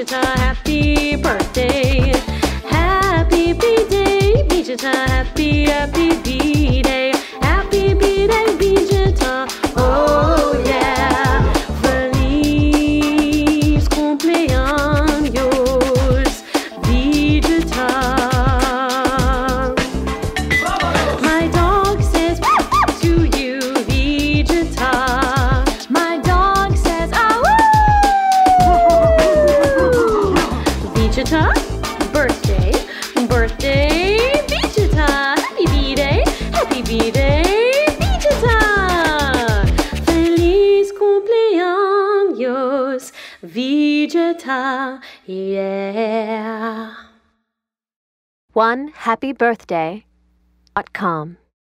Vijitha, happy birthday. Vijitha, birthday, birthday, Vijitha. Happy B-Day, happy B-Day, Vijitha. Feliz cumpleaños, Vijitha, yeah. One happy birthday dot com.